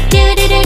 do do do